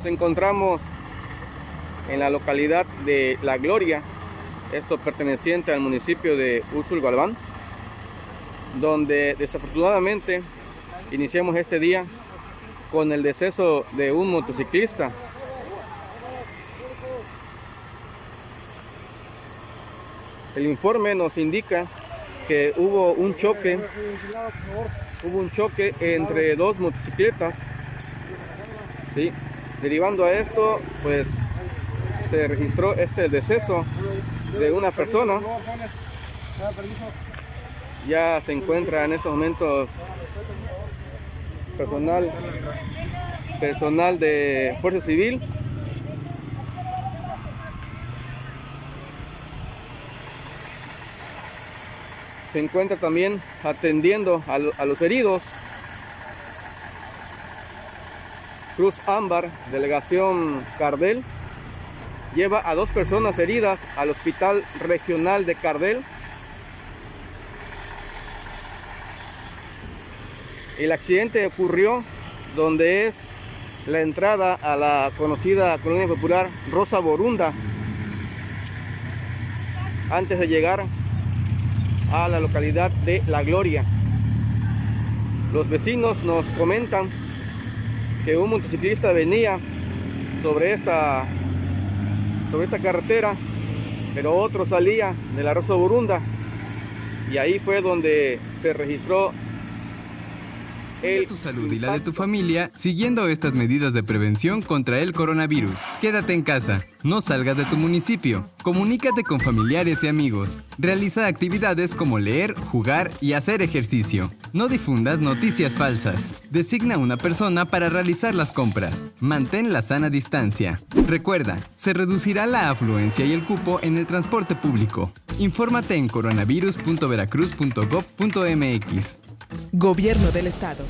Nos encontramos en la localidad de La Gloria, esto perteneciente al municipio de Usul Galván, donde desafortunadamente iniciamos este día con el deceso de un motociclista. El informe nos indica que hubo un choque, hubo un choque entre dos motocicletas, ¿sí? Derivando a esto, pues se registró este deceso de una persona. Ya se encuentra en estos momentos personal, personal de Fuerza Civil. Se encuentra también atendiendo a, a los heridos. Cruz Ámbar, delegación Cardel, lleva a dos personas heridas al Hospital Regional de Cardel. El accidente ocurrió donde es la entrada a la conocida colonia popular Rosa Borunda, antes de llegar a la localidad de La Gloria. Los vecinos nos comentan un motociclista venía sobre esta sobre esta carretera, pero otro salía de la Rosa Burunda y ahí fue donde se registró el tu salud y la de tu familia siguiendo estas medidas de prevención contra el coronavirus. Quédate en casa, no salgas de tu municipio, comunícate con familiares y amigos, realiza actividades como leer, jugar y hacer ejercicio. No difundas noticias falsas. Designa una persona para realizar las compras. Mantén la sana distancia. Recuerda, se reducirá la afluencia y el cupo en el transporte público. Infórmate en coronavirus.veracruz.gov.mx. Gobierno del Estado.